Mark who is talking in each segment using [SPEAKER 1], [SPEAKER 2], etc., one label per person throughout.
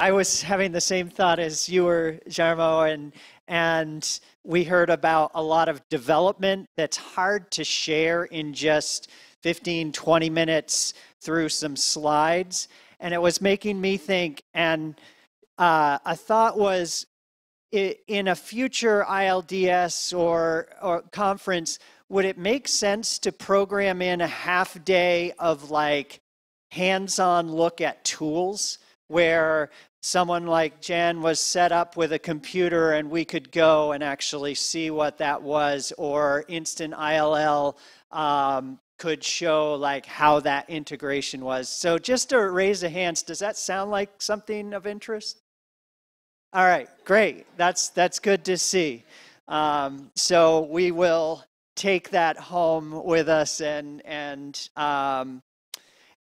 [SPEAKER 1] I was having the same thought as you were, Jarmo, and and we heard about a lot of development that's hard to share in just 15, 20 minutes through some slides. And it was making me think, and uh, a thought was in a future ILDS or, or conference, would it make sense to program in a half day of like hands-on look at tools where someone like Jen was set up with a computer and we could go and actually see what that was, or Instant ILL um, could show like how that integration was. So just to raise a hands, does that sound like something of interest? All right, great. That's that's good to see. Um, so we will take that home with us and and um,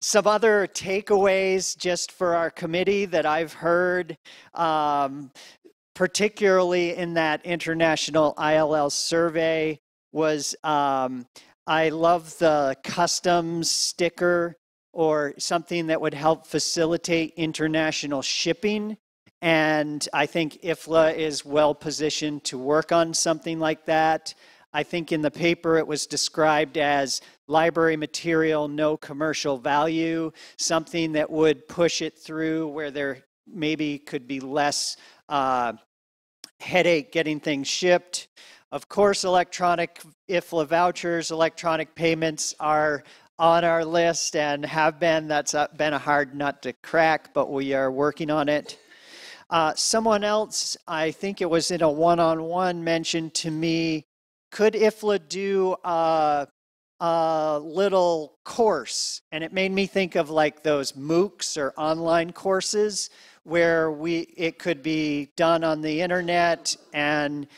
[SPEAKER 1] some other takeaways just for our committee that I've heard, um, particularly in that international ILL survey, was um, I love the customs sticker or something that would help facilitate international shipping. And I think IFLA is well positioned to work on something like that. I think in the paper it was described as library material, no commercial value, something that would push it through where there maybe could be less uh, headache getting things shipped. Of course, electronic IFLA vouchers, electronic payments are on our list and have been. That's been a hard nut to crack, but we are working on it. Uh, someone else, I think it was in a one on one, mentioned to me could IFLA do a, a little course? And it made me think of like those MOOCs or online courses where we it could be done on the internet and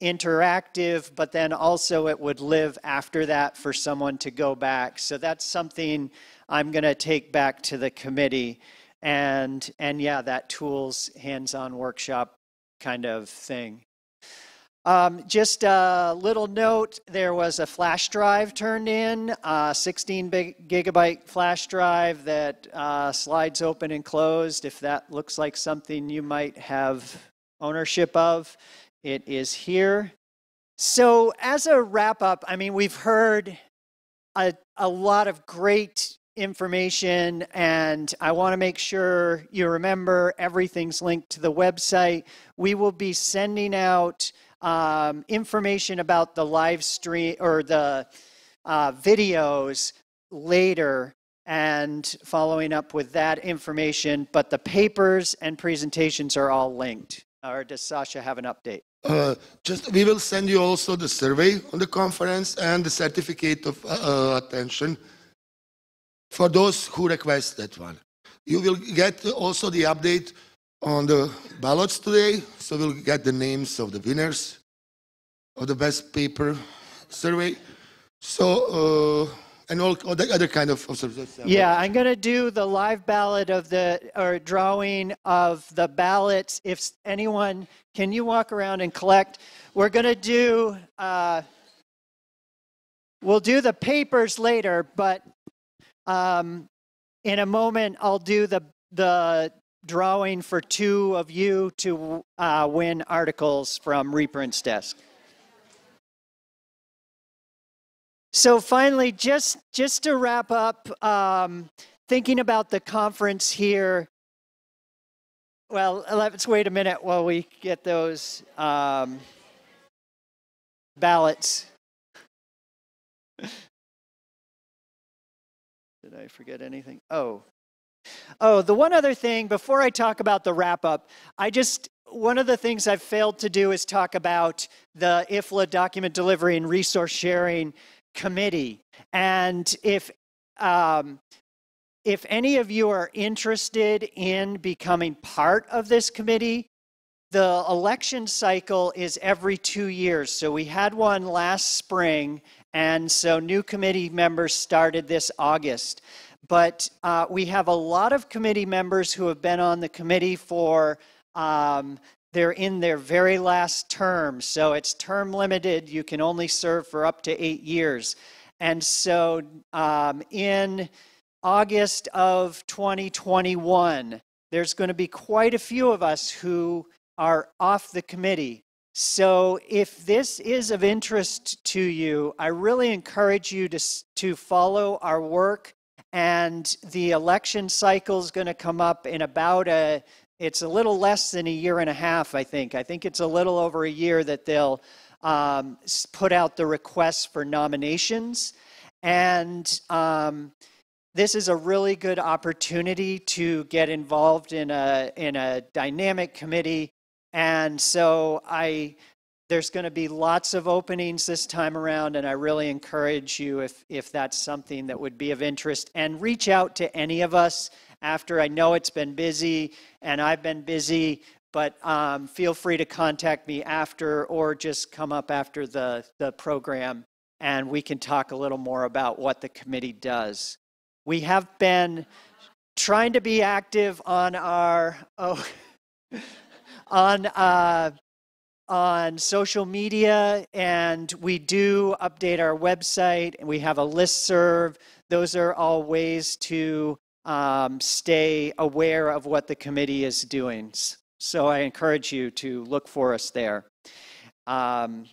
[SPEAKER 1] interactive, but then also it would live after that for someone to go back. So that's something I'm going to take back to the committee. And, and yeah, that tools hands-on workshop kind of thing. Um, just a little note, there was a flash drive turned in, a 16 gigabyte flash drive that uh, slides open and closed. If that looks like something you might have ownership of, it is here. So as a wrap up, I mean, we've heard a, a lot of great information and I want to make sure you remember everything's linked to the website. We will be sending out um, information about the live stream or the uh, videos later and following up with that information, but the papers and presentations are all linked. Or does Sasha have an update?
[SPEAKER 2] Uh, just we will send you also the survey on the conference and the certificate of uh, uh attention for those who request that one. You will get also the update on the ballots today, so we'll get the names of the winners of the best paper survey. So, uh, and all, all the other kind of observations.
[SPEAKER 1] Yeah, I'm going to do the live ballot of the, or drawing of the ballots. If anyone, can you walk around and collect? We're going to do, uh, we'll do the papers later, but um, in a moment, I'll do the, the drawing for two of you to uh, win articles from Reprints Desk. So finally, just just to wrap up, um, thinking about the conference here. Well, let's wait a minute while we get those um, ballots. Did I forget anything? Oh. Oh, the one other thing before I talk about the wrap up, I just one of the things I've failed to do is talk about the IFLA document delivery and resource sharing committee. And if um, if any of you are interested in becoming part of this committee, the election cycle is every two years. So we had one last spring, and so new committee members started this August. But uh, we have a lot of committee members who have been on the committee for um, they're in their very last term, so it's term limited. You can only serve for up to eight years. And so um, in August of 2021, there's going to be quite a few of us who are off the committee. So if this is of interest to you, I really encourage you to, to follow our work. And the election cycle is going to come up in about a, it's a little less than a year and a half, I think. I think it's a little over a year that they'll um, put out the requests for nominations. And um, this is a really good opportunity to get involved in a, in a dynamic committee. And so I, there's going to be lots of openings this time around, and I really encourage you if, if that's something that would be of interest. And reach out to any of us after. I know it's been busy, and I've been busy, but um, feel free to contact me after or just come up after the, the program, and we can talk a little more about what the committee does. We have been trying to be active on our, oh, on, uh, on social media and we do update our website and we have a list serve those are all ways to um, stay aware of what the committee is doing. So i encourage you to look for us there. Um,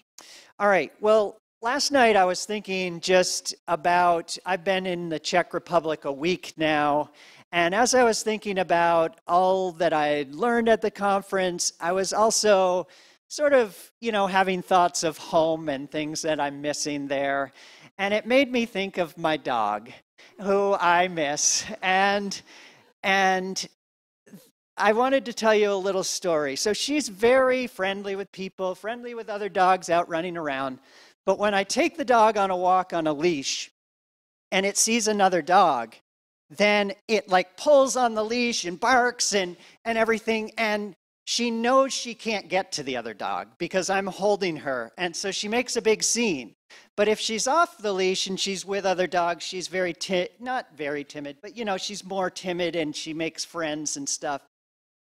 [SPEAKER 1] all right well last night i was thinking just about i've been in the czech republic a week now and as i was thinking about all that i learned at the conference i was also sort of, you know, having thoughts of home and things that I'm missing there. And it made me think of my dog, who I miss. And, and I wanted to tell you a little story. So she's very friendly with people, friendly with other dogs out running around. But when I take the dog on a walk on a leash and it sees another dog, then it like pulls on the leash and barks and, and everything. And she knows she can't get to the other dog because I'm holding her. And so she makes a big scene. But if she's off the leash and she's with other dogs, she's very, ti- not very timid, but you know, she's more timid and she makes friends and stuff.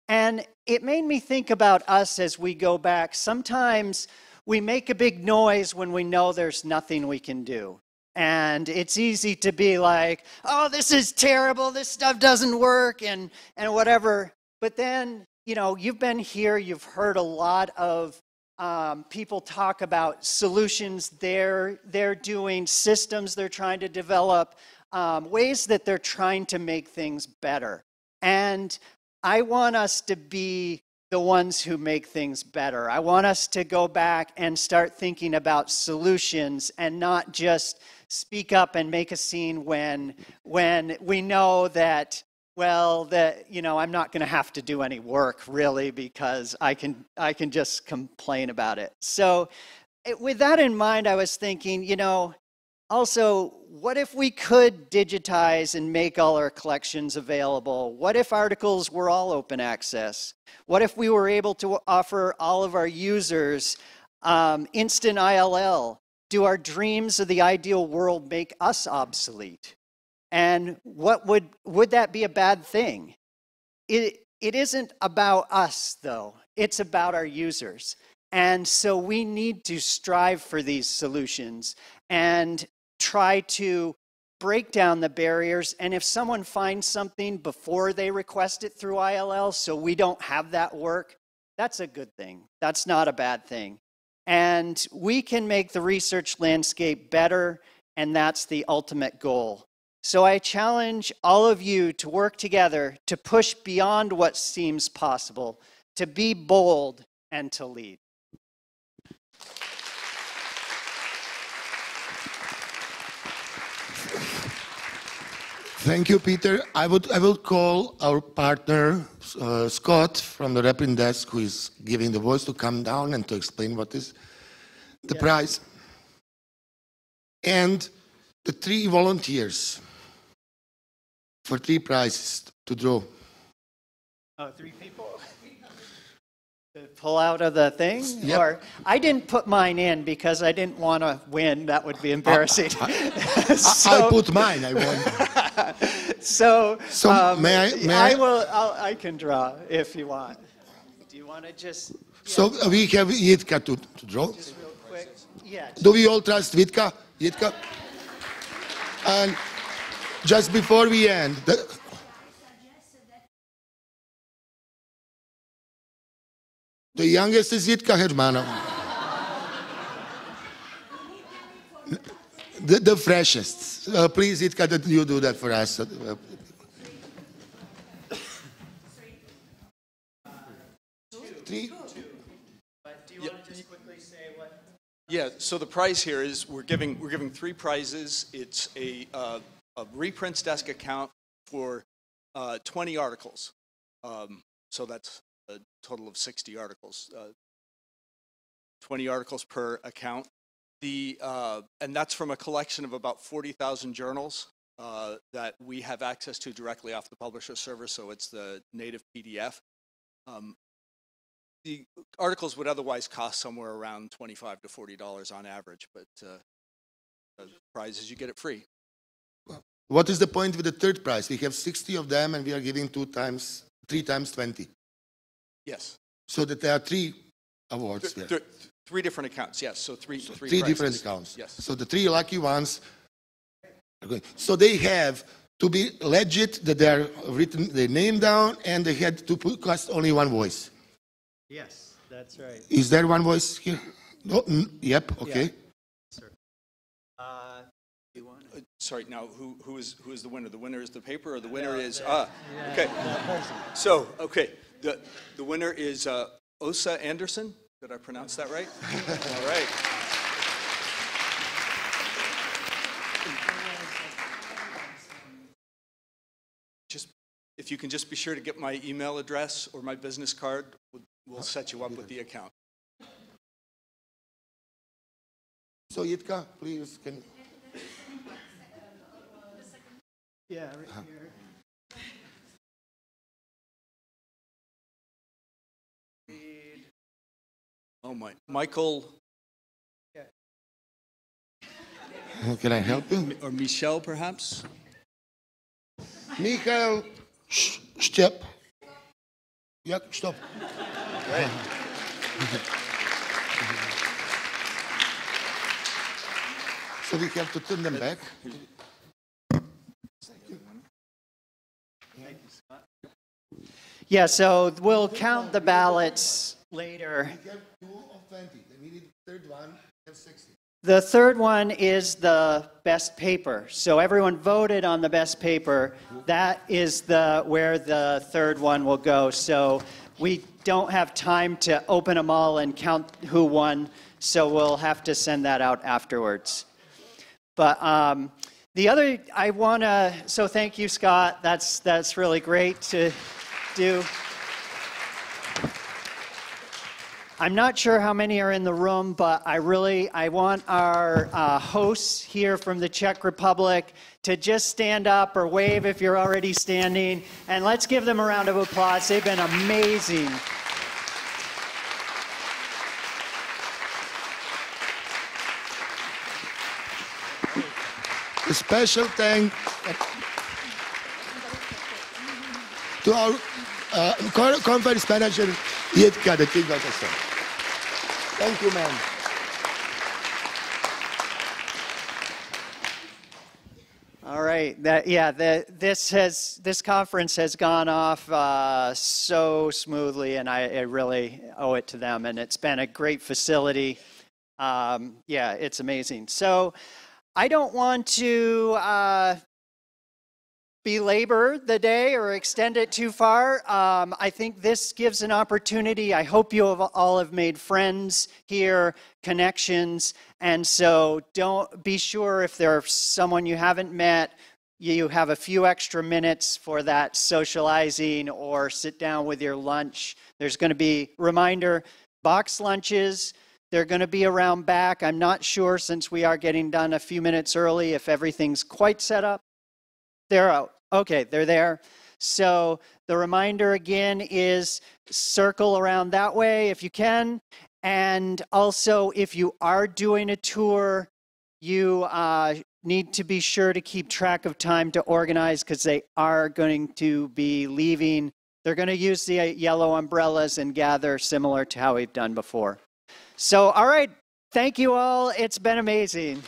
[SPEAKER 1] And it made me think about us as we go back. Sometimes we make a big noise when we know there's nothing we can do. And it's easy to be like, oh, this is terrible, this stuff doesn't work, and, and whatever. But then you know, you've been here, you've heard a lot of um, people talk about solutions they're, they're doing, systems they're trying to develop, um, ways that they're trying to make things better. And I want us to be the ones who make things better. I want us to go back and start thinking about solutions and not just speak up and make a scene when, when we know that well, that you know, I'm not going to have to do any work really because I can I can just complain about it. So, it, with that in mind, I was thinking, you know, also, what if we could digitize and make all our collections available? What if articles were all open access? What if we were able to offer all of our users um, instant ILL? Do our dreams of the ideal world make us obsolete? And what would would that be a bad thing? It it isn't about us though. It's about our users. And so we need to strive for these solutions and try to break down the barriers. And if someone finds something before they request it through ILL, so we don't have that work, that's a good thing. That's not a bad thing. And we can make the research landscape better, and that's the ultimate goal. So I challenge all of you to work together to push beyond what seems possible, to be bold, and to lead.
[SPEAKER 2] Thank you, Peter. I would I will call our partner uh, Scott from the Reprints Desk, who is giving the voice, to come down and to explain what is the yeah. prize. And the three volunteers for three prizes to draw.
[SPEAKER 1] Oh, three people? to pull out of the thing?
[SPEAKER 2] Yep.
[SPEAKER 1] Or I didn't put mine in because I didn't want to win. That would be embarrassing.
[SPEAKER 2] I, I, so, I put mine. I won.
[SPEAKER 1] so,
[SPEAKER 2] so um, may I? May I,
[SPEAKER 1] I will. I'll, i can draw if you want. Do you want to just? Yeah.
[SPEAKER 2] So we have Jitka to, to draw.
[SPEAKER 1] Just real quick. Yeah.
[SPEAKER 2] Do we all trust Jitka? Jitka? And just before we end, the, the youngest is Jitka Hermano. the, the freshest. Uh, please, Jitka, you do that for us. Three. Two.
[SPEAKER 1] But do you want to just quickly say what
[SPEAKER 3] yeah, so the prize here is, we're giving, we're giving three prizes. It's a, uh, a reprints desk account for uh, 20 articles. Um, So that's a total of 60 articles. uh, 20 articles per account. The, uh, and that's from a collection of about 40,000 journals uh, that we have access to directly off the publisher server, so it's the native PDF. Um, the articles would otherwise cost somewhere around 25 to 40 dollars on average, but uh, the prize is you get it free.
[SPEAKER 2] What is the point with the third prize? We have 60 of them and we are giving two times, three times 20.
[SPEAKER 3] Yes,
[SPEAKER 2] So that there are three awards
[SPEAKER 3] Th-
[SPEAKER 2] there.
[SPEAKER 3] th- three different accounts. Yes, so three three,
[SPEAKER 2] Three different accounts.
[SPEAKER 3] Yes,
[SPEAKER 2] So the three lucky ones. So they have to be legit that they are written their name down and they had to put, cost only one voice.
[SPEAKER 1] Yes, that's right.
[SPEAKER 2] Is there one voice here? No, mm, yep, okay.
[SPEAKER 1] Uh, you want
[SPEAKER 3] Uh, sorry. Now, who who is who is the winner? The winner is the paper, or the winner is ah okay. So okay, the the winner is uh, Osa Anderson. Did I pronounce that right? All right. Just, if you can just be sure to get my email address or my business card, we'll, we'll set you up with the account.
[SPEAKER 2] So Jitka, please, can,
[SPEAKER 1] Yeah, right uh-huh. here.
[SPEAKER 3] Oh my, Michael
[SPEAKER 2] can I help you?
[SPEAKER 3] or Michelle, perhaps?
[SPEAKER 2] Michael Sh- Step. Ja, stop. So we have to turn them back.
[SPEAKER 1] Yeah, so we'll count the ballots later.
[SPEAKER 2] We have two of 20. We need third one, have 60.
[SPEAKER 1] The third one is the best paper. So everyone voted on the best paper. That is the where the third one will go. So we don't have time to open them all and count who won. So we'll have to send that out afterwards. But um, the other, I want to. So thank you, Scott. That's that's really great to do. I'm not sure how many are in the room, but I really I want our uh, hosts here from the Czech Republic to just stand up or wave if you're already standing, and let's give them a round of applause. They've been amazing.
[SPEAKER 2] A special thank to our uh, King of the Thank you, ma'am.
[SPEAKER 1] All right. That yeah. The, this has this conference has gone off uh, so smoothly, and I, I really owe it to them. And it's been a great facility. Um, yeah, it's amazing. So I don't want to uh, belabor the day or extend it too far. Um, I think this gives an opportunity. I hope you have all have made friends here, connections, and so don't be sure if there's someone you haven't met. You have a few extra minutes for that socializing or sit down with your lunch. There's going to be reminder box lunches. They're going to be around back. I'm not sure since we are getting done a few minutes early if everything's quite set up. They're out. Okay, they're there. So the reminder again is circle around that way if you can. And also, if you are doing a tour, you uh, need to be sure to keep track of time to organize because they are going to be leaving. They're going to use the yellow umbrellas and gather similar to how we've done before. So, all right, thank you all. It's been amazing.